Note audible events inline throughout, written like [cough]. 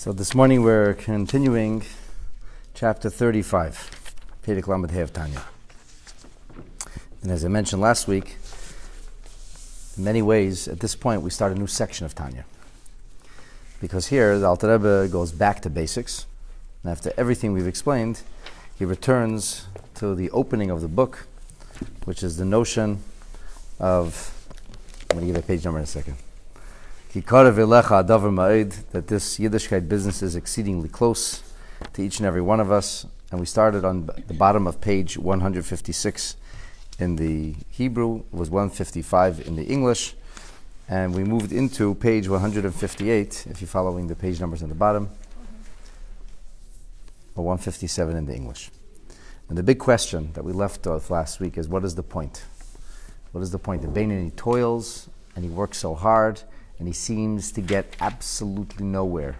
So this morning we're continuing chapter 35, Perek Lamed Hev Tanya. And as I mentioned last week, in many ways, at this point, we start a new section of Tanya. Because here, the Alter Rebbe goes back to basics. And after everything we've explained, he returns to the opening of the book, which is the notion of. I'm going to give a page number in a second that this Yiddishkeit business is exceedingly close to each and every one of us. And we started on the bottom of page 156 in the Hebrew, was 155 in the English. And we moved into page 158, if you're following the page numbers on the bottom, or 157 in the English. And the big question that we left off last week is what is the point? What is the point? The Beinoni toils and he works so hard and he seems to get absolutely nowhere.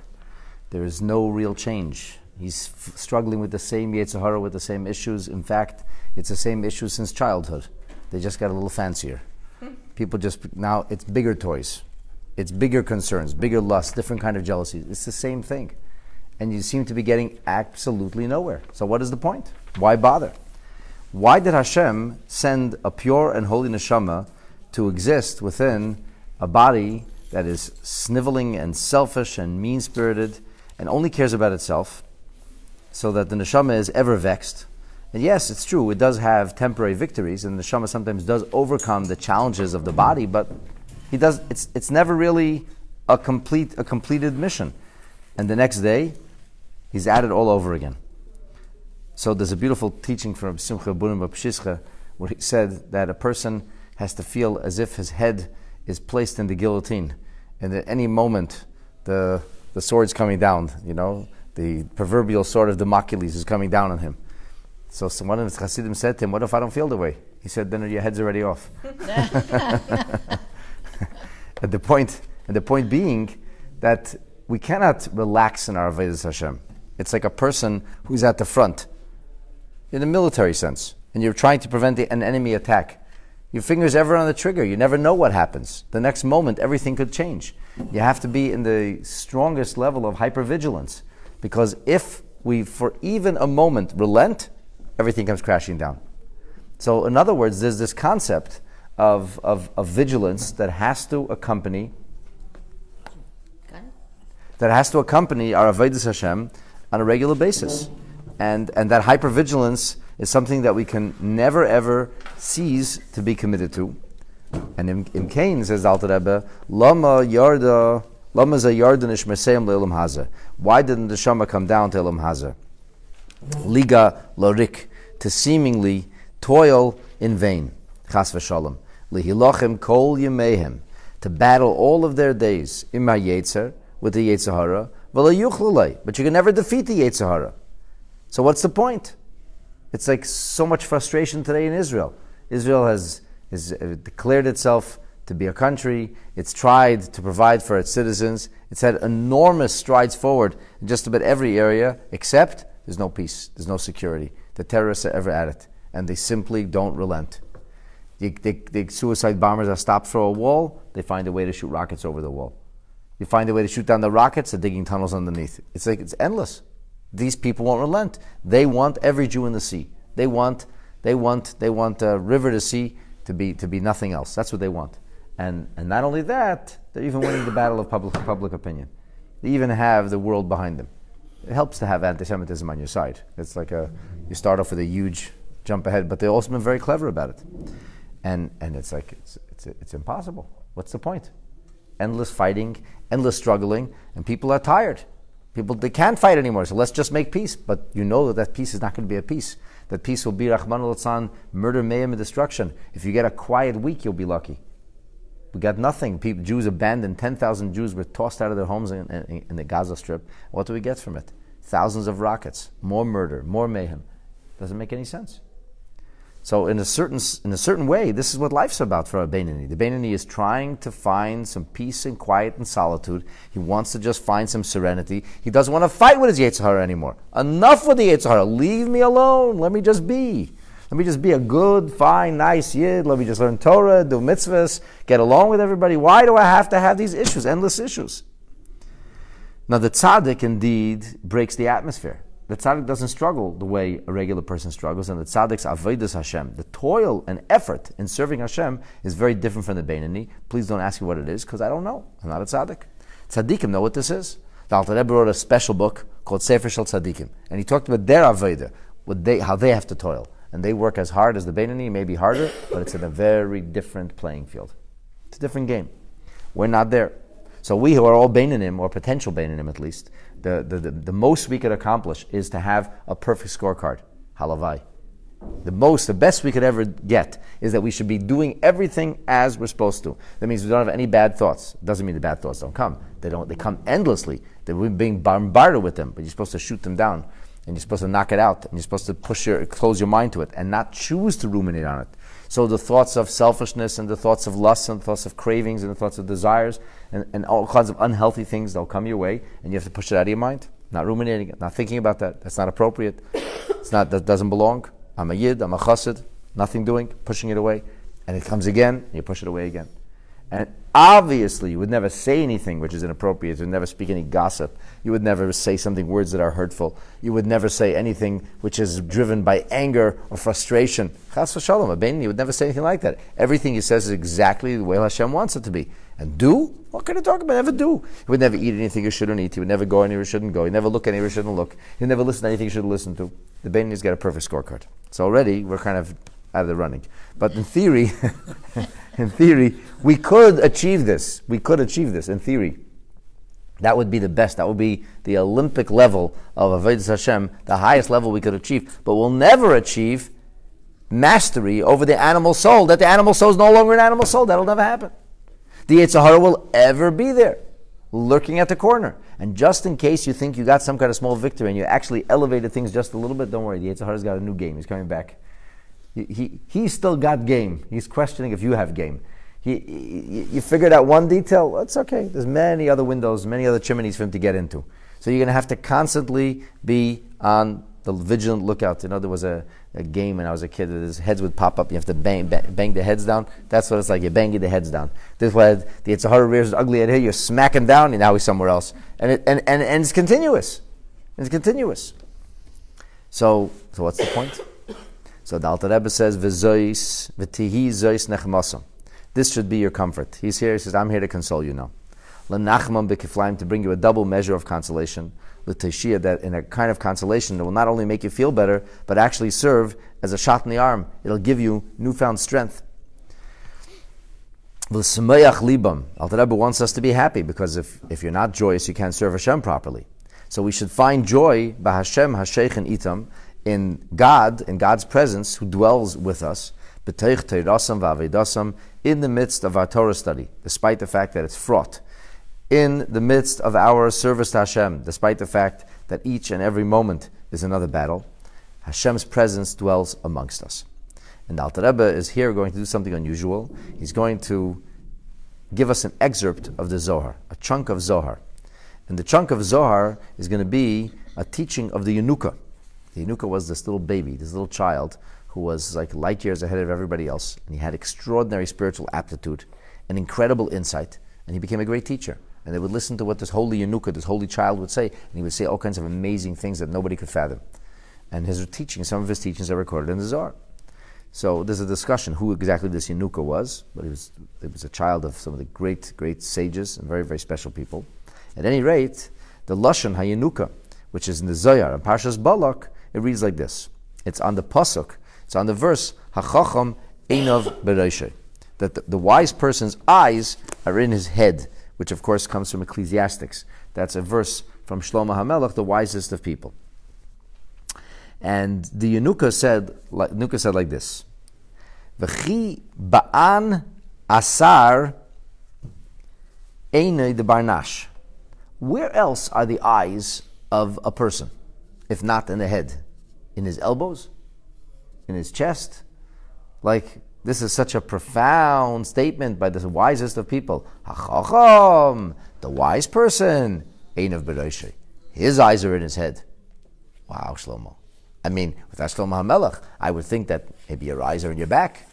There is no real change. He's f- struggling with the same Yetzer Hara, with the same issues. In fact, it's the same issues since childhood. They just got a little fancier. Hmm. People just, now it's bigger toys. It's bigger concerns, bigger lusts, different kind of jealousies. It's the same thing. And you seem to be getting absolutely nowhere. So what is the point? Why bother? Why did Hashem send a pure and holy neshama to exist within a body that is sniveling and selfish and mean spirited and only cares about itself, so that the neshama is ever vexed. And yes, it's true, it does have temporary victories, and the neshama sometimes does overcome the challenges of the body, but he does, it's, it's never really a, complete, a completed mission. And the next day, he's at it all over again. So there's a beautiful teaching from Simcha Bunim Pshischa where he said that a person has to feel as if his head is placed in the guillotine, and at any moment the the sword's coming down. You know, the proverbial sword of Damocles is coming down on him. So, one of his Hasidim said to him, "What if I don't feel the way?" He said, "Then your head's already off." [laughs] at the point, and the point being that we cannot relax in our avodas Hashem. It's like a person who's at the front, in a military sense, and you're trying to prevent an enemy attack. Your finger's ever on the trigger. You never know what happens. The next moment, everything could change. You have to be in the strongest level of hypervigilance. Because if we, for even a moment, relent, everything comes crashing down. So, in other words, there's this concept of, of, of vigilance that has to accompany that has to accompany our Avodah Hashem on a regular basis. And, and that hypervigilance is something that we can never ever cease to be committed to. And in, in Cain, says Alter Rebbe, Lama Yarda, Lama Zayardanish Meseim Le'elam Haza. Why didn't the Shama come down to Elam Haza? Liga Lorik, to seemingly toil in vain. Chas v'shalom. Lihilachim kol yemehem, to battle all of their days, imma yetzer, with the Yetzer Hara, but you can never defeat the Yetzer Hara. So what's the point? It's like so much frustration today in Israel. Israel has, has uh, declared itself to be a country. It's tried to provide for its citizens. It's had enormous strides forward in just about every area, except there's no peace, there's no security. The terrorists are ever at it, and they simply don't relent. The, the, the suicide bombers are stopped for a wall, they find a way to shoot rockets over the wall. You find a way to shoot down the rockets, they're digging tunnels underneath. It's like it's endless. These people won't relent. They want every Jew in the sea. They want, they want, they want a river to sea to be to be nothing else. That's what they want. And and not only that, they're even winning the battle of public public opinion. They even have the world behind them. It helps to have anti-Semitism on your side. It's like a you start off with a huge jump ahead, but they've also been very clever about it. And and it's like it's it's it's impossible. What's the point? Endless fighting, endless struggling, and people are tired. People they can't fight anymore, so let's just make peace. But you know that that peace is not going to be a peace. That peace will be Rahman al murder, mayhem, and destruction. If you get a quiet week, you'll be lucky. We got nothing. People, Jews abandoned. Ten thousand Jews were tossed out of their homes in, in, in the Gaza Strip. What do we get from it? Thousands of rockets, more murder, more mayhem. Doesn't make any sense. So in a certain in a certain way, this is what life's about for a Beinoni. The Beinoni is trying to find some peace and quiet and solitude. He wants to just find some serenity. He doesn't want to fight with his Yetzer Hara anymore. Enough with the Yetzer Hara. Leave me alone. Let me just be. Let me just be a good, fine, nice yid. Let me just learn Torah, do mitzvahs, get along with everybody. Why do I have to have these issues, endless issues? Now, the tzaddik indeed breaks the atmosphere. The tzaddik doesn't struggle the way a regular person struggles, and the tzaddik's avodas Hashem, the toil and effort in serving Hashem, is very different from the Beinoni. Please don't ask me what it is, because I don't know. I'm not a tzaddik. Tzaddikim know what this is. The Alter Rebbe wrote a special book called Sefer Shel Tzaddikim, and he talked about their avodah, what they, how they have to toil, and they work as hard as the Beinoni, maybe harder, but it's in a very different playing field. It's a different game. We're not there. So we who are all Beinonim, or potential Beinonim at least, the, the, the, the, most we could accomplish is to have a perfect scorecard. Halavai. The most, the best we could ever get is that we should be doing everything as we're supposed to. That means we don't have any bad thoughts. Doesn't mean the bad thoughts don't come. They don't. They come endlessly. They're being bombarded with them, but you're supposed to shoot them down, and you're supposed to knock it out, and you're supposed to push your, close your mind to it, and not choose to ruminate on it. So the thoughts of selfishness and the thoughts of lust and the thoughts of cravings and the thoughts of desires and, and all kinds of unhealthy things, they'll come your way and you have to push it out of your mind. Not ruminating it, not thinking about that. That's not appropriate. It's not, that doesn't belong. I'm a yid, I'm a chassid, nothing doing, pushing it away. And it comes again, you push it away again. And obviously, you would never say anything which is inappropriate. You would never speak any gossip. You would never say something, words that are hurtful. You would never say anything which is driven by anger or frustration. Chas v'shalom, Aben, you would never say anything like that. Everything he says is exactly the way Hashem wants it to be. And do? What can you talk about? Never do. He would never eat anything you shouldn't eat. He would never go anywhere you shouldn't go. He never look anywhere you shouldn't look. He never listen to anything you shouldn't listen to. The Beinoni's got a perfect scorecard. So already, we're kind of out of the running. But in theory, [laughs] in theory, we could achieve this. We could achieve this in theory. That would be the best. That would be the Olympic level of Avodah Hashem, the highest level we could achieve. But we'll never achieve mastery over the animal soul. That the animal soul is no longer an animal soul. That'll never happen. The Yetzer Hara will ever be there, lurking at the corner. And just in case you think you got some kind of small victory and you actually elevated things just a little bit, don't worry. The Yetzer Hara's got a new game. He's coming back. He, he, he's still got game. He's questioning if you have game. He, he, you figured out one detail, it's okay. There's many other windows, many other chimneys for him to get into. So you're going to have to constantly be on the vigilant lookout. You know, there was a, a game when I was a kid that his heads would pop up. You have to bang, bang, bang the heads down. That's what it's like. You're banging the heads down. This way, the Yetzer Hara rears ugly head here. You're smacking down, and now he's somewhere else. And, it, and, and, and it's continuous. It's continuous. So, so what's the point? So the Alter Rebbe says, "V'zois v'tihi zois nechmasam." This should be your comfort. He's here. He says, "I'm here to console you now." L'nachman b'kiflaim to bring you a double measure of consolation. L'teshia that in a kind of consolation that will not only make you feel better, but actually serve as a shot in the arm. It'll give you newfound strength. L'semayach libam. Alter Rebbe wants us to be happy because if, if you're not joyous, you can't serve Hashem properly. So we should find joy by Hashem, Hasheich, and Itam in God, in God's presence, who dwells with us, in the midst of our Torah study, despite the fact that it's fraught, in the midst of our service to Hashem, despite the fact that each and every moment is another battle, Hashem's presence dwells amongst us. And Alter Rebbe is here going to do something unusual. He's going to give us an excerpt of the Zohar, a chunk of Zohar. And the chunk of Zohar is going to be a teaching of the Yanukah. The Yanuka was this little baby, this little child who was like light years ahead of everybody else, and he had extraordinary spiritual aptitude and incredible insight, and he became a great teacher. And they would listen to what this holy Yanuka, this holy child, would say, and he would say all kinds of amazing things that nobody could fathom. And his teaching, some of his teachings are recorded in the Zohar. So there's a discussion who exactly this Yanuka was, but he was, he was a child of some of the great, great sages and very, very special people. At any rate, the Lashon HaYanuka, which is in the Zohar and Parshas Balak, it reads like this. It's on the pasuk. It's on the verse Hachacham Einov Bereishay. That the, the, wise person's eyes are in his head, which of course comes from Ecclesiastics. That's a verse from Shlomo HaMelech, the wisest of people. And the Yanuka said, like, Yanuka said like this: V'chi ba'an asar einay the barnash. Where else are the eyes of a person? If not in the head? In his elbows? In his chest? Like, this is such a profound statement by the wisest of people. The wise person, Ein of Bereishay. His eyes are in his head. Wow, Shlomo. I mean, without Shlomo HaMelech, I would think that maybe your eyes are in your back.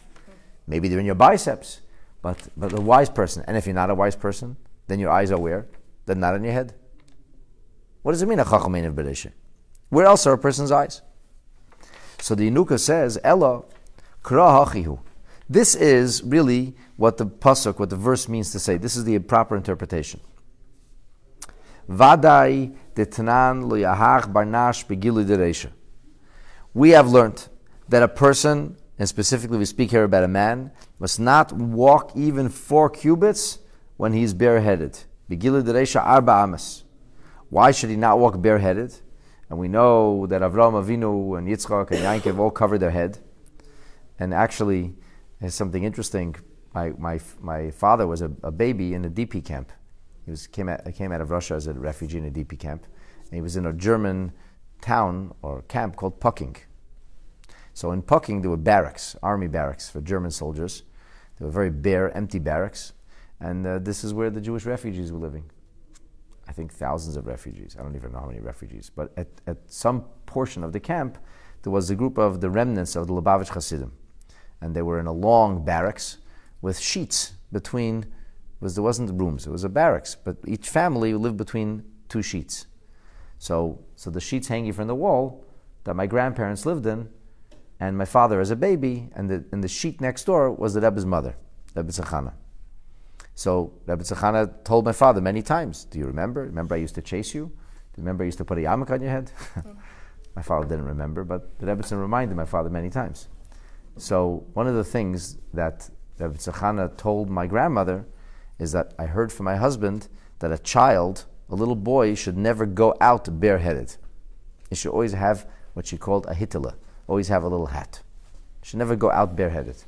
Maybe they're in your biceps. But, but the wise person, and if you're not a wise person, then your eyes are where? They're not in your head. What does it mean, a chacham einiv beresha? Where else are a person's eyes? So the Yanuka says, Ella, kra hachihu. This is really what the pasuk, what the verse means to say. This is the proper interpretation. Vadai detnan luyahach barnash begilu. We have learned that a person, and specifically we speak here about a man, must not walk even four cubits when he is bareheaded. Begilu arba amas. Why should he not walk bareheaded? And we know that Avram Avinu and Yitzchak and Yaakov all covered their head. And actually, there's something interesting. My, my, my father was a, a baby in a DP camp. He was, came, out, came out of Russia as a refugee in a DP camp. And he was in a German town or camp called Pocking. So in Pocking, there were barracks, army barracks for German soldiers. They were very bare, empty barracks. And uh, this is where the Jewish refugees were living. I think thousands of refugees. I don't even know how many refugees. But at, at some portion of the camp, there was a group of the remnants of the Lubavitch Hasidim. And they were in a long barracks with sheets between, was, there wasn't rooms, it was a barracks, but each family lived between two sheets. So, so the sheets hanging from the wall that my grandparents lived in, and my father as a baby, and the, and the sheet next door was the Rebbe's mother, Rebbetzin Chana. So Rebbetzin Chana told my father many times, Do you remember? Remember I used to chase you? Do you remember I used to put a yarmulke on your head? [laughs] my father didn't remember, but the Rebbe reminded my father many times. So one of the things that Rebbetzin Chana told my grandmother is that I heard from my husband that a child, a little boy, should never go out bareheaded. He should always have what she called a hitila, always have a little hat. Should never go out bareheaded.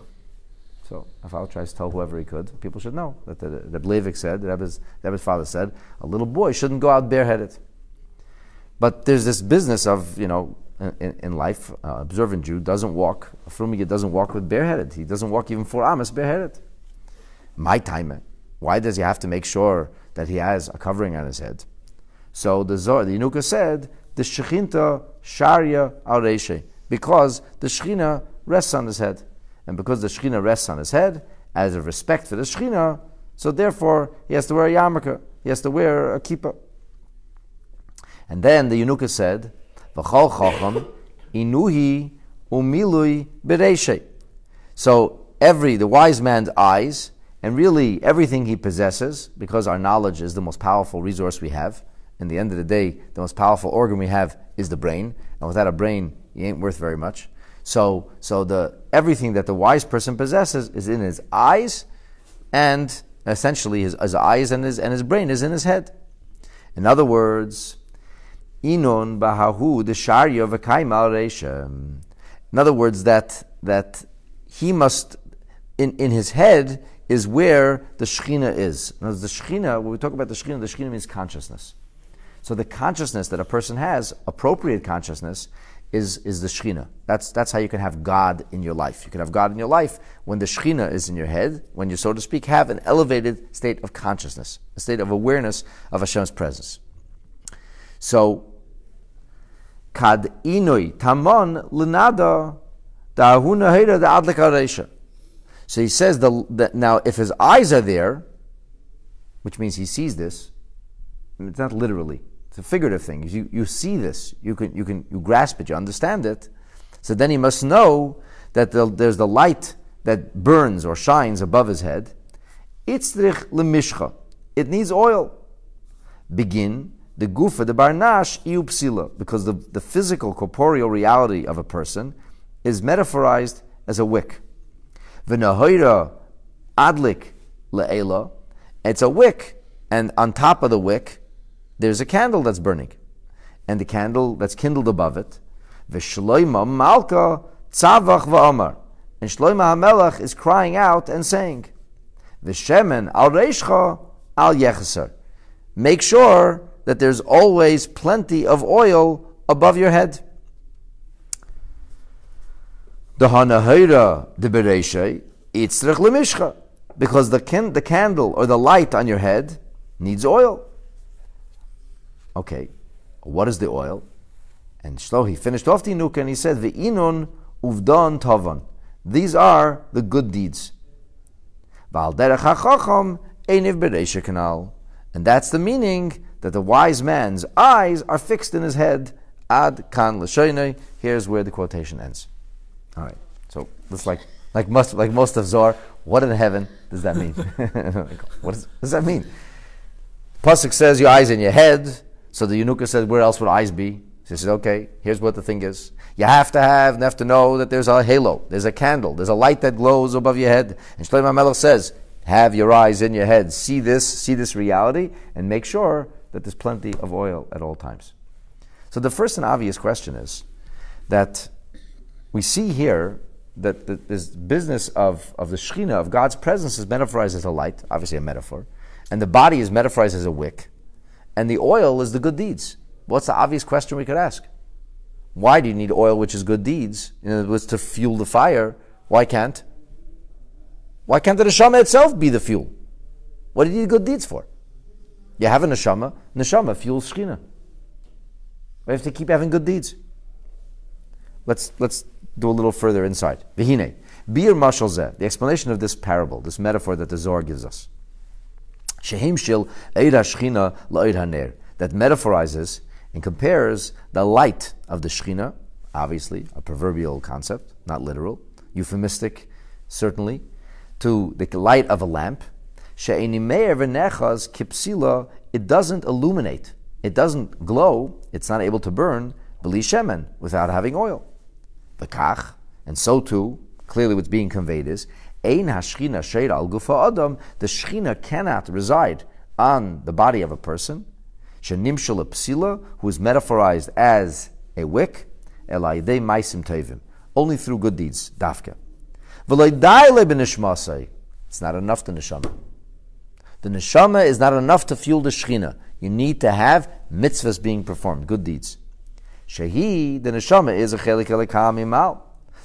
So Rafal tries to tell whoever he could. People should know that the, the said, Rebbe's, Rebbe's father said, a little boy shouldn't go out bareheaded. But there's this business of, you know, in, in life, uh, observant Jew doesn't walk, a Frumige doesn't walk with bareheaded. He doesn't walk even for Amos bareheaded. My time, why does he have to make sure that he has a covering on his head? So the Zohar, the Yanuka said, the Shechinta Sharia al because the Shechina rests on his head. And because the Shekhinah rests on his head, as a respect for the Shekhinah, so therefore he has to wear a yarmulke, he has to wear a kippah. And then the Yanuka said, V'chol chacham inuhi umilui bereshe. So every, the wise man's eyes, and really everything he possesses, because our knowledge is the most powerful resource we have. In the end of the day, the most powerful organ we have is the brain. And without a brain, he ain't worth very much. So, so the, everything that the wise person possesses is in his eyes, and essentially his, his eyes and his, and his brain is in his head. In other words, inon bahahu the sharia v'kaimal In other words, that that he must in, in his head is where the shechina is. Now, the shechina, when we talk about the shechina, the shechina means consciousness. So the consciousness that a person has, appropriate consciousness, is, is the Shechina. That's, that's how you can have God in your life. You can have God in your life when the Shechina is in your head, when you, so to speak, have an elevated state of consciousness, a state of awareness of Hashem's presence. So, kad inoi tamon linada da'ahuna heira da'adlik So he says the, that now if his eyes are there, which means he sees this, it's not literally, it's a figurative thing. You, you see this, you can, you can you grasp it, you understand it. So then he must know that the, there's the light that burns or shines above his head. Itzrich lemishcha. It needs oil. Begin the gufa, the barnash, iupsila, because the, the physical, corporeal reality of a person is metaphorized as a wick. V'nahoira adlik le'ela. It's a wick, and on top of the wick there's a candle that's burning, and the candle that's kindled above it, v'shloima malka tzavach v'amar, and Shloima HaMelech is crying out and saying, v'shemen al reishcha al yecheser. Make sure that there's always plenty of oil above your head. The hanahira de bereshe itzrich lemishcha, because the, can, the candle or the light on your head needs oil. Okay, what is the oil? And Shloh, he finished off the Nuka and he said, Ve'inun uvdan tavan. These are the good deeds. And that's the meaning that the wise man's eyes are fixed in his head. Ad kan. Here's where the quotation ends. All right. So looks like like most like most of Zohar. What in heaven does that mean? [laughs] what, is, what does that mean? Pasuk says your eyes in your head. So the Yanuka said, where else would eyes be? He says, okay, here's what the thing is. You have to have, and have to know that there's a halo, there's a candle, there's a light that glows above your head. And Shlomo Melech says, have your eyes in your head, see this, see this reality, and make sure that there's plenty of oil at all times. So the first and obvious question is that we see here that the, this business of, of the Shekhinah, of God's presence, is metaphorized as a light, obviously a metaphor, and the body is metaphorized as a wick, and the oil is the good deeds. What's the obvious question we could ask? Why do you need oil, which is good deeds? In other words, to fuel the fire. Why can't? Why can't the neshama itself be the fuel? What do you need good deeds for? You have a neshama. Neshama fuels shechina. We have to keep having good deeds. Let's let's do a little further inside. Vihine. Bir mashal. The explanation of this parable, this metaphor that the Zohar gives us. Haner. That metaphorizes and compares the light of the Shekhinah, obviously a proverbial concept, not literal, euphemistic, certainly, to the light of a lamp. kipsila, it doesn't illuminate, it doesn't glow, it's not able to burn, shemen, without having oil. The kach, and so too, clearly what's being conveyed is, ein hashchina sheira al gufa adam, the shchina cannot reside on the body of a person, Shenimshal psila, who is metaphorized as a wick, elayidei maisim tevim, only through good deeds, dafka. It's not enough to neshama. The neshama is not enough to fuel the shechina. You need to have mitzvahs being performed, good deeds. Shehi, the neshama is a chelik elikam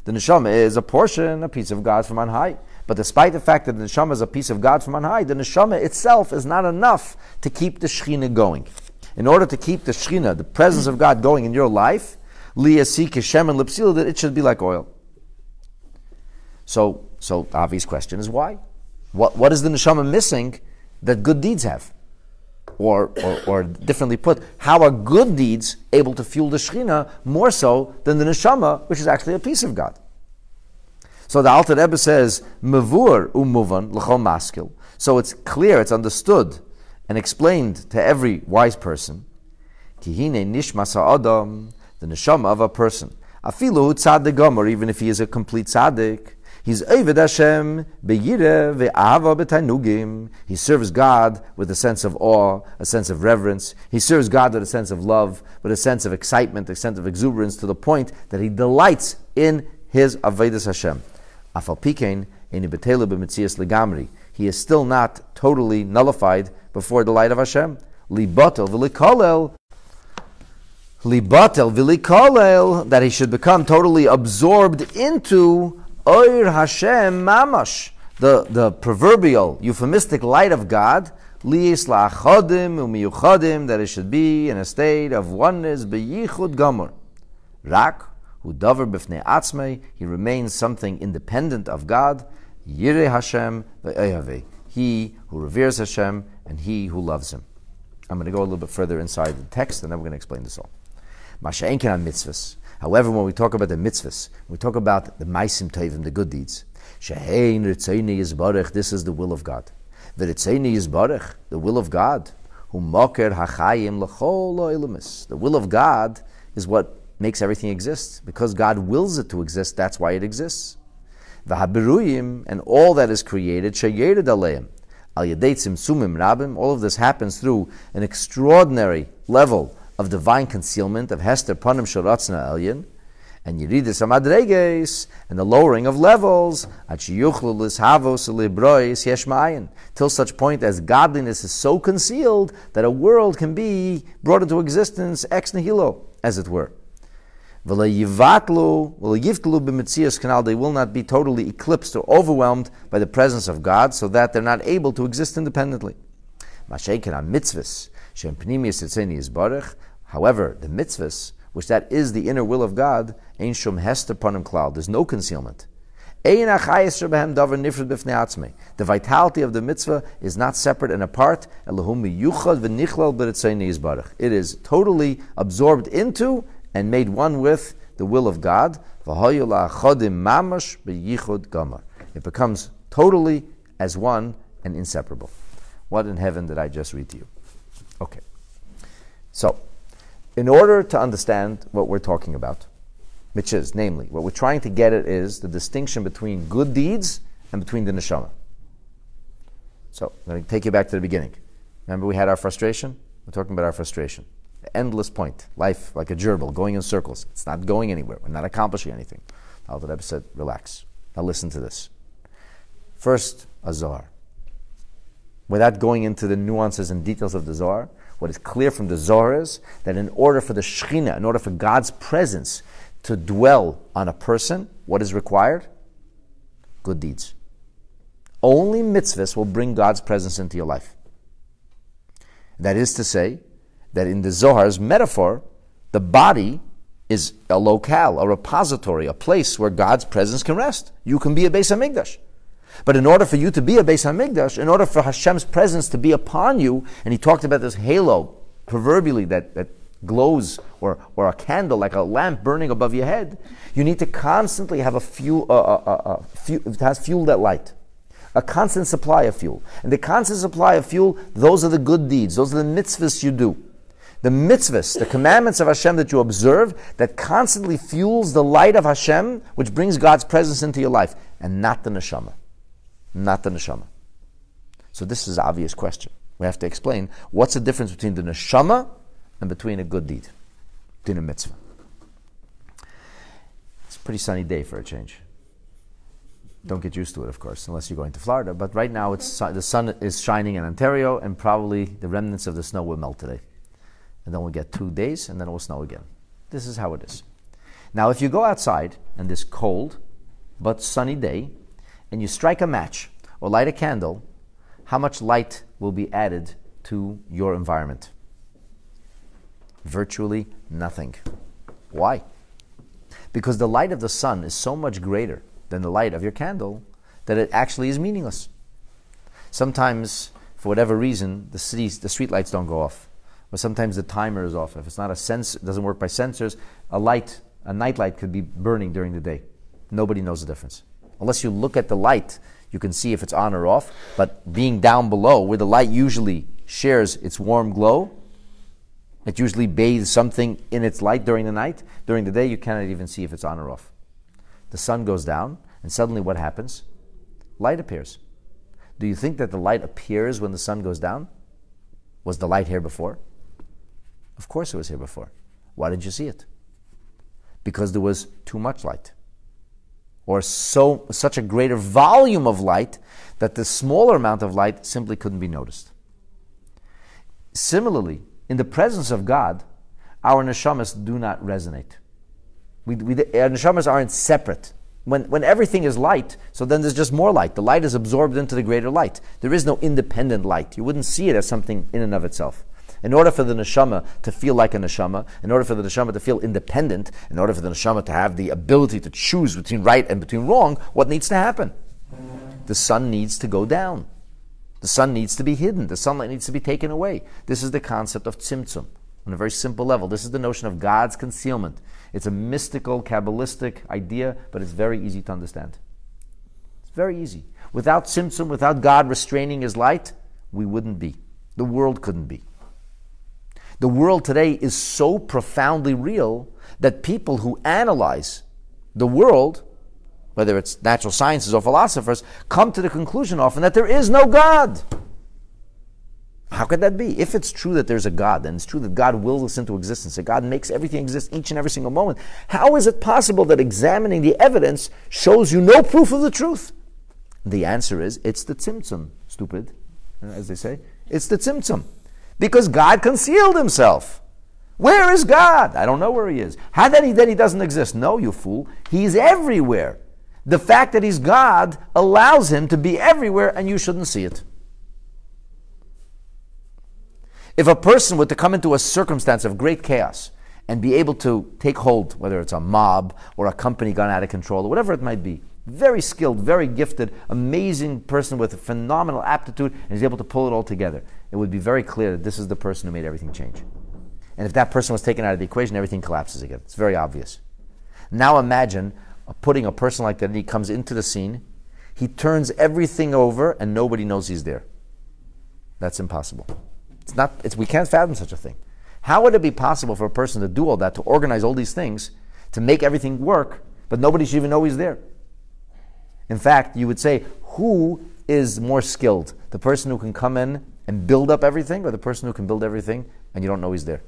The neshama is a portion, a piece of God from on high. But despite the fact that the neshama is a piece of God from on high, the neshama itself is not enough to keep the shechina going in order to keep the Shechina, the presence of God, going in your life, Shem and Lipsila, that it should be like oil. So, so the obvious question is why? What, what is the neshama missing that good deeds have? Or, or, or differently put, how are good deeds able to fuel the Shechina more so than the neshama, which is actually a piece of God? So the Alter Rebbe says, "Mavur umuvan l'chol maskil." So it's clear, it's understood and explained to every wise person, Kihine nishmas adam, the neshama of a person. Afilu tzaddik or even if he is a complete tzaddik, he's Hashem. He serves God with a sense of awe, a sense of reverence. He serves God with a sense of love, with a sense of excitement, a sense of exuberance, to the point that he delights in his avodas Hashem. Afal pikein in legamri. He is still not totally nullified before the light of Hashem. Libatel v'likolel. Libatel v'likolel, that he should become totally absorbed into Oir Hashem mamash, the, the proverbial, euphemistic light of God, liis la'achodim u'miyuchodim, that it should be in a state of oneness, beyichud gomer. Rak, who davar b'fnei atzmei, he remains something independent of God, yireh Hashem ve'eyaveh. He who reveres Hashem and he who loves him. I'm going to go a little bit further inside the text, and then we're going to explain this all. Masha'enkin on mitzvahs. However, when we talk about the mitzvahs, we talk about the maisim tovim, the good deeds. Shehein ritzaini yizbarech, this is the will of God. The ritzaini yizbarech, the will of God. Hu moker hachayim l'chol oilamis. The will of God is what makes everything exist. Because God wills it to exist, that's why it exists. V'habiruyim, and all that is created, sheyered aleim. Al sumim rabim. All of this happens through an extraordinary level of divine concealment of Hester Panim Sharatzna Elyon, and Yeridis Amadreges, and the lowering of levels, till such point as godliness is so concealed that a world can be brought into existence ex nihilo, as it were. They will not be totally eclipsed or overwhelmed by the presence of God, so that they're not able to exist independently. However, the mitzvahs, which that is the inner will of God, ain shum hester hestepanim klal. there's no concealment. The vitality of the mitzvah is not separate and apart. It is totally absorbed into and made one with the will of God. It becomes totally as one and inseparable. What in heaven did I just read to you? Okay. So, in order to understand what we're talking about, which is, namely, what we're trying to get at is the distinction between good deeds and between the neshama. So, let me take you back to the beginning. Remember, we had our frustration? We're talking about our frustration. Endless point. Life like a gerbil, going in circles. It's not going anywhere. We're not accomplishing anything. Alter Rebbe said, relax. Now listen to this. First, a Zohar. Without going into the nuances and details of the Zohar, what is clear from the Zohar is that in order for the Shekhinah, in order for God's presence to dwell on a person, what is required? Good deeds. Only mitzvahs will bring God's presence into your life. That is to say, that in the Zohar's metaphor, the body is a locale, a repository, a place where God's presence can rest. You can be a Beis Hamikdash. But in order for you to be a Beis Hamikdash, in order for Hashem's presence to be upon you, and he talked about this halo, proverbially, that, that glows or, or a candle like a lamp burning above your head, you need to constantly have a fuel, uh, uh, uh, fuel it has fuel that light. A constant supply of fuel. And the constant supply of fuel, those are the good deeds, those are the mitzvahs you do. The mitzvahs, the commandments of Hashem that you observe, that constantly fuels the light of Hashem, which brings God's presence into your life, and not the neshama. Not the neshama. So this is an obvious question. We have to explain what's the difference between the neshama and between a good deed, between a mitzvah. It's a pretty sunny day for a change. Don't get used to it, of course, unless you're going to Florida. But right now, it's, the sun is shining in Ontario, and probably the remnants of the snow will melt today. And then we'll get two days, and then it will snow again. This is how it is. Now, if you go outside on this cold but sunny day, and you strike a match or light a candle, how much light will be added to your environment? Virtually nothing. Why? Because the light of the sun is so much greater than the light of your candle that it actually is meaningless. Sometimes, for whatever reason, the cities, the street lights don't go off, or sometimes the timer is off. If it's not a sense, it doesn't work by sensors. A light, a night light, could be burning during the day. Nobody knows the difference, unless you look at the light. You can see if it's on or off. But being down below, where the light usually shares its warm glow, it usually bathes something in its light during the night. During the day, you cannot even see if it's on or off. The sun goes down, and suddenly what happens? Light appears. Do you think that the light appears when the sun goes down? Was the light here before? Of course it was here before. Why didn't you see it? Because there was too much light. Or so such a greater volume of light that the smaller amount of light simply couldn't be noticed. Similarly, in the presence of God, our neshamas do not resonate. We, we, our neshamas aren't separate. When, when everything is light, so then there's just more light. The light is absorbed into the greater light. There is no independent light. You wouldn't see it as something in and of itself. In order for the neshama to feel like a neshama, in order for the neshama to feel independent, in order for the neshama to have the ability to choose between right and between wrong, what needs to happen? The sun needs to go down. The sun needs to be hidden. The sunlight needs to be taken away. This is the concept of tzimtzum. On a very simple level, this is the notion of God's concealment. It's a mystical, Kabbalistic idea, but it's very easy to understand. It's very easy. Without tzimtzum, without God restraining His light, we wouldn't be. The world couldn't be. The world today is so profoundly real that people who analyze the world whether it's natural sciences or philosophers, come to the conclusion often that there is no God. How could that be? If it's true that there's a God, then it's true that God wills us into existence, that God makes everything exist each and every single moment. How is it possible that examining the evidence shows you no proof of the truth? The answer is it's the tzimtzum, stupid, as they say. It's the tzimtzum. Because God concealed himself. Where is God? I don't know where he is. How then he, then he doesn't exist? No, you fool. He's everywhere. The fact that he's God allows him to be everywhere and you shouldn't see it. If a person were to come into a circumstance of great chaos and be able to take hold, whether it's a mob or a company gone out of control or whatever it might be, very skilled, very gifted, amazing person with a phenomenal aptitude, and he's able to pull it all together. It would be very clear that this is the person who made everything change. And if that person was taken out of the equation, everything collapses again. It's very obvious. Now imagine putting a person like that, and he comes into the scene, he turns everything over, and nobody knows he's there. That's impossible. It's not, it's, we can't fathom such a thing. How would it be possible for a person to do all that, to organize all these things, to make everything work, but nobody should even know he's there? In fact, you would say, who is more skilled? The person who can come in and build up everything, or the person who can build everything and you don't know he's there?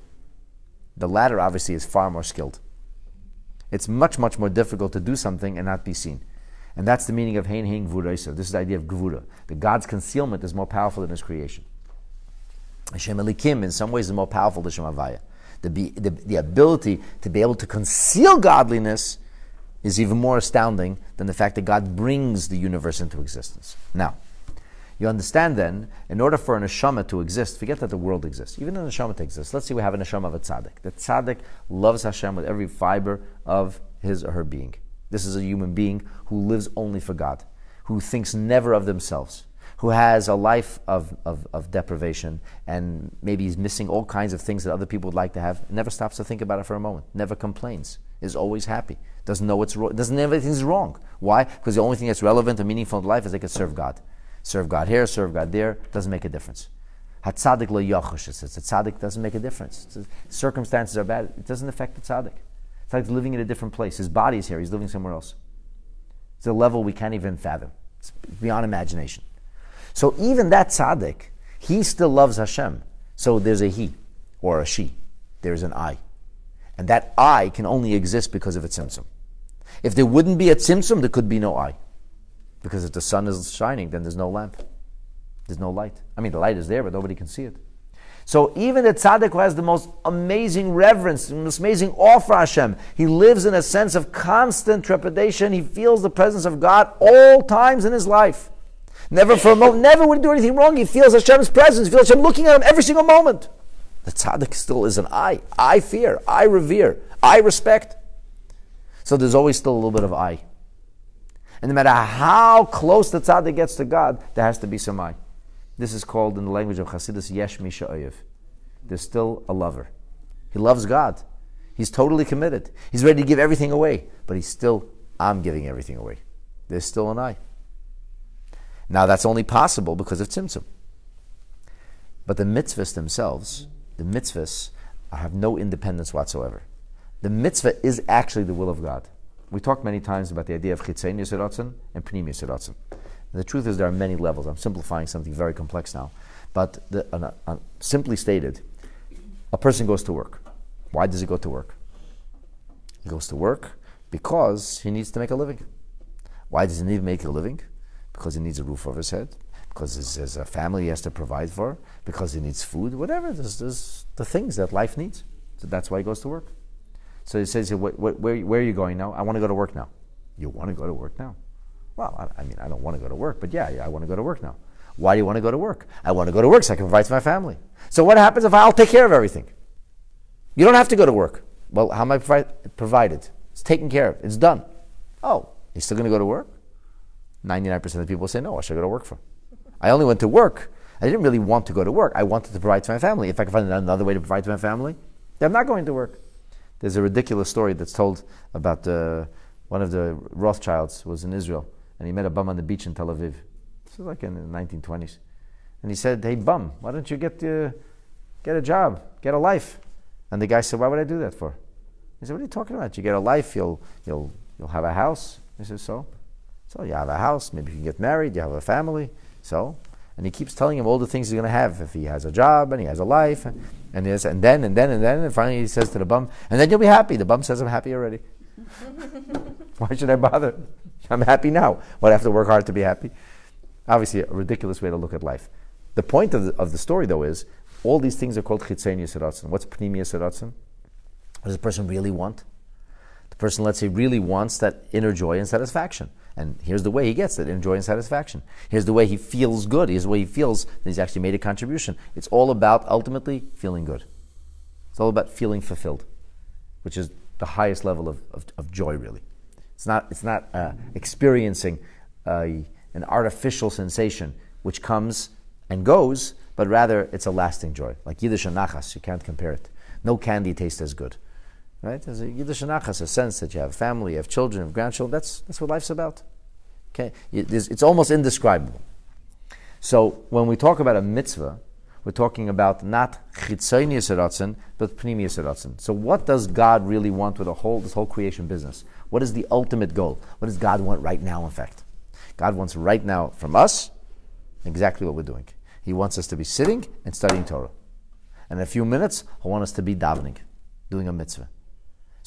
The latter, obviously, is far more skilled. It's much, much more difficult to do something and not be seen. And that's the meaning of Hein Hein Gvura This is the idea of Gvura. The God's concealment is more powerful than his creation. Hashem Elikim, in some ways, is more powerful than Shem. The, the, the ability to be able to conceal godliness is even more astounding than the fact that God brings the universe into existence. Now, you understand then, in order for a neshama to exist, forget that the world exists. Even a neshama to exist. Let's say we have a neshama of a tzaddik. The tzaddik loves Hashem with every fiber of his or her being. This is a human being who lives only for God, who thinks never of themselves, who has a life of, of, of, deprivation, and maybe he's missing all kinds of things that other people would like to have, never stops to think about it for a moment, never complains, is always happy, doesn't know what's wrong, doesn't know everything's wrong. Why? Because the only thing that's relevant and meaningful in life is they can serve God. Serve God here, serve God there, doesn't make a difference. Hatzadik lo yachush, it says. The tzaddik doesn't make a difference. Circumstances are bad, it doesn't affect the tzaddik. It's like living in a different place. His body is here, he's living somewhere else. It's a level we can't even fathom. It's beyond imagination. So even that tzaddik, he still loves Hashem. So there's a he or a she. There's an I. And that I can only exist because of a tzimtzum. If there wouldn't be a tzimtzum, there could be no I. Because if the sun is shining, then there's no lamp. There's no light. I mean, the light is there, but nobody can see it. So even the tzaddik who has the most amazing reverence, the most amazing awe for Hashem, he lives in a sense of constant trepidation. He feels the presence of God all times in his life. Never for a moment, never would do anything wrong. He feels Hashem's presence. He feels Hashem looking at him every single moment. The tzaddik still is an I. I fear. I revere. I respect. So there's always still a little bit of I. And no matter how close the tzaddik gets to God, there has to be some I. This is called in the language of Hasidus Yesh Misha There's still a lover. He loves God. He's totally committed. He's ready to give everything away, but he's still, I'm giving everything away. There's still an I. Now that's only possible because of Tzimtzum. But the mitzvahs themselves, the mitzvahs have no independence whatsoever. The mitzvah is actually the will of God. We talked many times about the idea of chitzein yisratzen and pnim yisratzen. The truth is, there are many levels. I'm simplifying something very complex now. But the, uh, uh, simply stated, a person goes to work. Why does he go to work? He goes to work because he needs to make a living. Why does he need to make a living? Because he needs a roof over his head, because there's a family he has to provide for, because he needs food, whatever. There's, there's the things that life needs. So that's why he goes to work. So he says, where, where, where are you going now? I want to go to work now. You want to go to work now? Well, I, I mean, I don't want to go to work, but yeah, yeah, I want to go to work now. Why do you want to go to work? I want to go to work so I can provide for my family. So what happens if I'll take care of everything? You don't have to go to work. Well, how am I provi- provided? It's taken care of. It's done. Oh, you're still going to go to work? 99% of the people say, no, what should I go to work for? I only went to work. I didn't really want to go to work. I wanted to provide to my family. If I can find another way to provide to my family, then I'm not going to work. There's a ridiculous story that's told about uh, one of the Rothschilds was in Israel and he met a bum on the beach in Tel Aviv. This was like in the 1920s. And he said, Hey, bum, why don't you get, uh, get a job, get a life? And the guy said, Why would I do that for? He said, What are you talking about? You get a life, you'll, you'll, you'll have a house. He said, So? So you have a house, maybe you can get married, you have a family. So? And he keeps telling him all the things he's going to have if he has a job and he has a life. And, and, has, and then, and then, and then, and finally he says to the bum, And then you'll be happy. The bum says, I'm happy already. [laughs] Why should I bother? I'm happy now. What, I have to work hard to be happy? Obviously, a ridiculous way to look at life. The point of the, of the story, though, is all these things are called chitzein yisratzen. What's pnimi yisratzen? What does a person really want? Person, let's say, really wants that inner joy and satisfaction. And here's the way he gets that inner joy and satisfaction. Here's the way he feels good. Here's the way he feels that he's actually made a contribution. It's all about ultimately feeling good. It's all about feeling fulfilled, which is the highest level of, of, of joy, really It's not, it's not uh, experiencing an artificial sensation which comes and goes, but rather it's a lasting joy. Like Yiddish and Nachas, you can't compare it. No candy tastes as good. Right? There's a Yiddish Nachas, a sense that you have family, you have children, you have grandchildren. That's, that's what life's about. Okay? It's almost indescribable. So when we talk about a mitzvah, we're talking about not chitzonius eratzen, but pnimius eratzen. So what does God really want with a whole, this whole creation business? What is the ultimate goal? What does God want right now, in fact? God wants right now from us exactly what we're doing. He wants us to be sitting and studying Torah. And in a few minutes, He wants us to be davening, doing a mitzvah.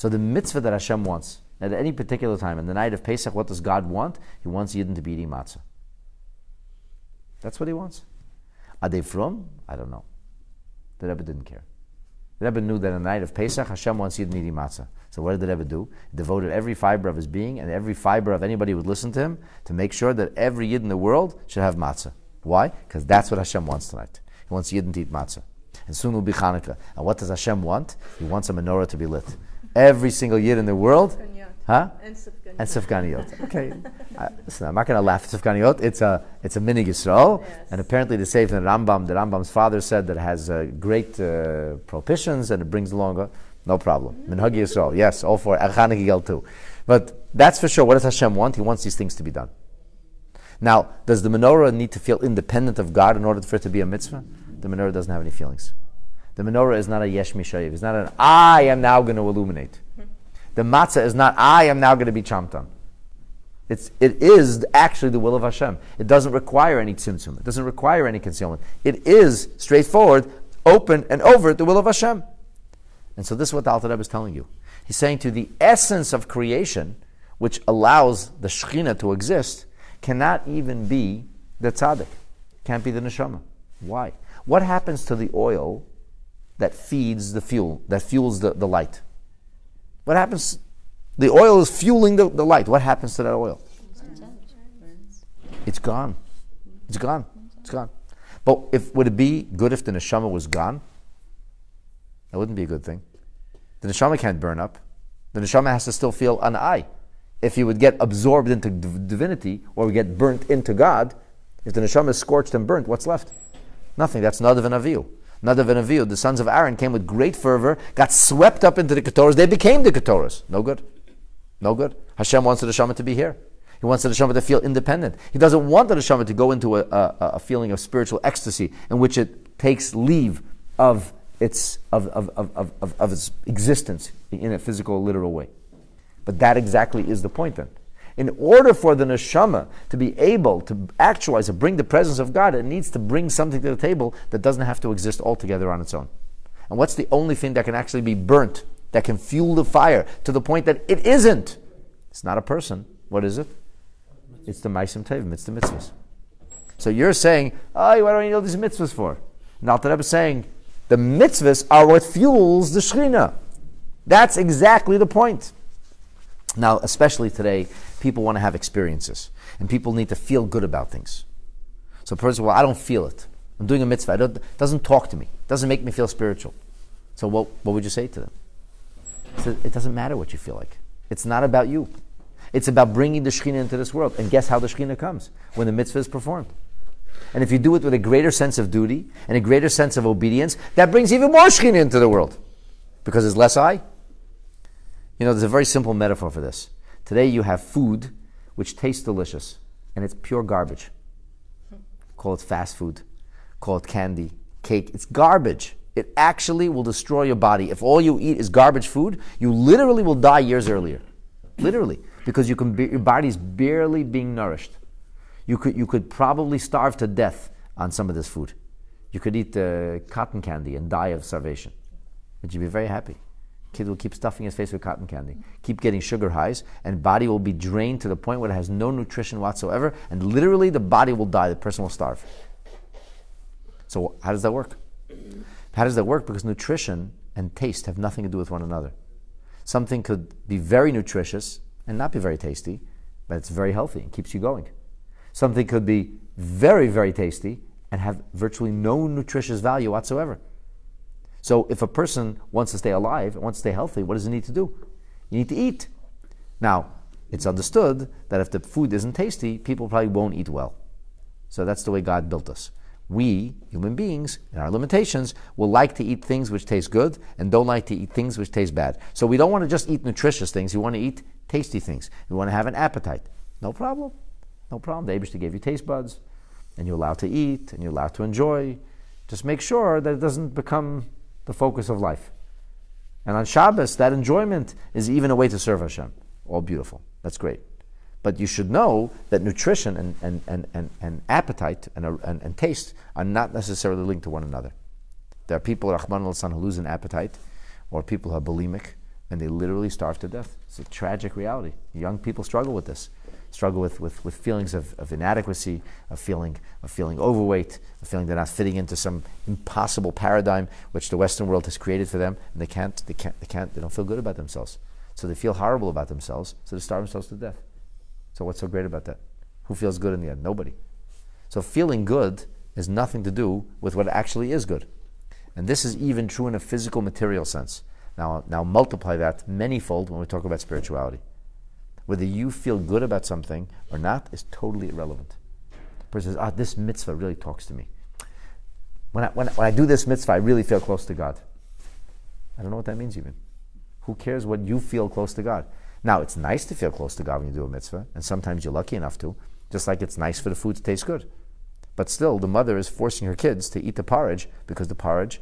So the mitzvah that Hashem wants, at any particular time, in the night of Pesach, what does God want? He wants Yidden to be eating matzah. That's what He wants. Are they from? I don't know. The Rebbe didn't care. The Rebbe knew that in the night of Pesach, Hashem wants Yidden eating matzah. So what did the Rebbe do? He devoted every fiber of his being and every fiber of anybody who would listen to him to make sure that every Yid in the world should have matzah. Why? Because that's what Hashem wants tonight. He wants Yidden to eat matzah. And soon will be Hanukkah. And what does Hashem want? He wants a menorah to be lit. Every single Yid in the world. Huh? And Sufganiyot. [laughs] Okay. uh, listen, I'm not going to laugh at Sufganiyot. It's a, it's a minhag Yisrael. Yes. And apparently the Sefer in the Rambam, the Rambam's father said that it has uh, great uh, prohibitions and it brings along a, no problem. Minhag Yisrael. Yes, all for Chanukah too. But that's for sure. What does Hashem want? He wants these things to be done. Now, does the menorah need to feel independent of God in order for it to be a mitzvah? The menorah doesn't have any feelings. The menorah is not a yesh mishayiv. It's not an I am now going to illuminate. The matzah is not I am now going to be champed It's, it is actually the will of Hashem. It doesn't require any tzimtzum. It doesn't require any concealment. It is straightforward, open, and overt the will of Hashem. And so this is what the Alter Rebbe is telling you. He's saying to the essence of creation, which allows the Shekhinah to exist, cannot even be the tzaddik. Can't be the neshama. Why? What happens to the oil that feeds the fuel, that fuels the, the light? What happens? The oil is fueling the, the light. What happens to that oil? It's gone. It's gone. It's gone. But if would it be good if the neshama was gone? That wouldn't be a good thing. The neshama can't burn up. The neshama has to still feel an eye. If you would get absorbed into divinity or get burnt into God, if the neshama is scorched and burnt, what's left? Nothing. That's Nadav and Avihu. Nadav and Avihu, the sons of Aaron, came with great fervor, got swept up into the Ketores. They became the Ketores. No good. No good. Hashem wants the neshama to be here. He wants the neshama to feel independent. He doesn't want the neshama to go into a, a, a feeling of spiritual ecstasy in which it takes leave of its, of, of, of, of, of its existence in a physical, literal way. But that exactly is the point then. In order for the neshama to be able to actualize, to bring the presence of God, it needs to bring something to the table that doesn't have to exist altogether on its own. And what's the only thing that can actually be burnt, that can fuel the fire to the point that it isn't? It's not a person. What is it? It's the Maasim Tovim, it's the mitzvahs. So you're saying, oh, what do I need all these mitzvahs for? Not that I'm saying the mitzvahs are what fuels the Shekhinah. That's exactly the point. Now, especially today, people want to have experiences, and people need to feel good about things. So, first of all, I don't feel it. I'm doing a mitzvah. it doesn't talk to me. It doesn't make me feel spiritual. So, what, what would you say to them? So it doesn't matter what you feel like. It's not about you. It's about bringing the Shekhinah into this world. And guess how the Shekhinah comes? When the mitzvah is performed. And if you do it with a greater sense of duty and a greater sense of obedience, that brings even more Shekhinah into the world. Because there's less I. You know, there's a very simple metaphor for this. Today you have food which tastes delicious and it's pure garbage. Call it fast food, call it candy, cake. It's garbage. It actually will destroy your body. If all you eat is garbage food, you literally will die years earlier. Literally. Because you can be, your body's barely being nourished. You could, you could probably starve to death on some of this food. You could eat uh, cotton candy and die of starvation. But you'd be very happy. Kid will keep stuffing his face with cotton candy, keep getting sugar highs, and body will be drained to the point where it has no nutrition whatsoever, and literally the body will die. The person will starve. So how does that work? How does that work? Because nutrition and taste have nothing to do with one another. Something could be very nutritious and not be very tasty, but it's very healthy and keeps you going. Something could be very, very tasty and have virtually no nutritious value whatsoever. So if a person wants to stay alive, wants to stay healthy, what does he need to do? You need to eat. Now, it's understood that if the food isn't tasty, people probably won't eat well. So that's the way God built us. We, human beings, in our limitations, will like to eat things which taste good and don't like to eat things which taste bad. So we don't want to just eat nutritious things, we want to eat tasty things. We want to have an appetite. No problem. No problem. The Aibishter gave you taste buds, and you're allowed to eat, and you're allowed to enjoy. Just make sure that it doesn't become the focus of life. And on Shabbos, that enjoyment is even a way to serve Hashem. All beautiful. That's great. But you should know that nutrition and, and, and, and, and appetite and, and, and taste are not necessarily linked to one another. There are people, Rahman al who lose an appetite, or people who are bulimic, and they literally starve to death. It's a tragic reality. Young people struggle with this, struggle with, with, with feelings of, of inadequacy, of feeling, of feeling overweight, of feeling they're not fitting into some impossible paradigm which the Western world has created for them, and they can't, they can't, they can't, they don't feel good about themselves. So they feel horrible about themselves, so they starve themselves to death. So what's so great about that? Who feels good in the end? Nobody. So feeling good has nothing to do with what actually is good. And this is even true in a physical material sense. Now, now multiply that manyfold when we talk about spirituality. Whether you feel good about something or not is totally irrelevant. The person says, ah, this mitzvah really talks to me. When I, when, when I do this mitzvah, I really feel close to God. I don't know what that means even. Who cares what you feel close to God? Now, it's nice to feel close to God when you do a mitzvah, and sometimes you're lucky enough to, just like it's nice for the food to taste good. But still, the mother is forcing her kids to eat the porridge because the porridge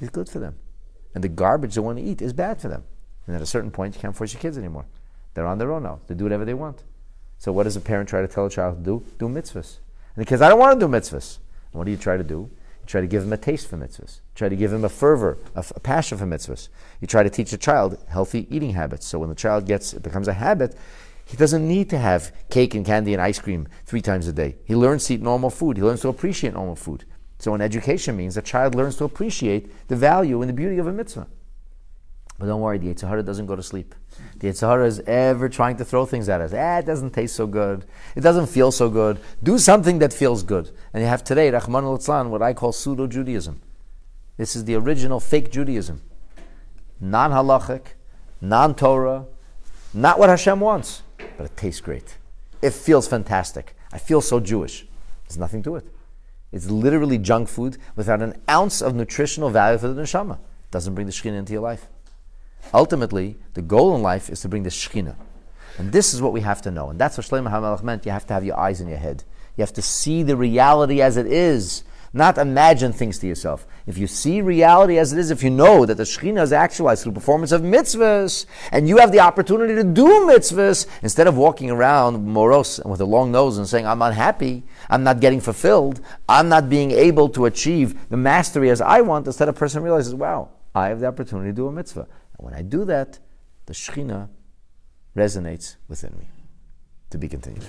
is good for them. And the garbage they want to eat is bad for them. And at a certain point, you can't force your kids anymore. They're on their own now. They do whatever they want. So, what does a parent try to tell a child to do? Do mitzvahs. And the kids, I don't want to do mitzvahs. And what do you try to do? You try to give him a taste for mitzvahs. You try to give him a fervor, a, a, passion for mitzvahs. You try to teach a child healthy eating habits. So when the child gets, it becomes a habit, he doesn't need to have cake and candy and ice cream three times a day. He learns to eat normal food. He learns to appreciate normal food. So an education means a child learns to appreciate the value and the beauty of a mitzvah. But don't worry, the Yetzer Hara doesn't go to sleep. The Yetzer Hara is ever trying to throw things at us. Ah, it doesn't taste so good. It doesn't feel so good. Do something that feels good. And you have today, Rahman al what I call pseudo Judaism. This is the original fake Judaism. Non halachic, non Torah, not what Hashem wants, but it tastes great. It feels fantastic. I feel so Jewish. There's nothing to it. It's literally junk food without an ounce of nutritional value for the neshama. Doesn't bring the shekhinah into your life. Ultimately, the goal in life is to bring the Shekhinah. And this is what we have to know. And that's what Shlomo HaMelech meant. You have to have your eyes in your head. You have to see the reality as it is, not imagine things to yourself. If you see reality as it is, if you know that the Shekhinah is actualized through performance of mitzvahs, and you have the opportunity to do mitzvahs, instead of walking around morose and with a long nose and saying, I'm unhappy, I'm not getting fulfilled, I'm not being able to achieve the mastery as I want, instead a person realizes, wow, I have the opportunity to do a mitzvah. When I do that, the Shekhinah resonates within me. To be continued.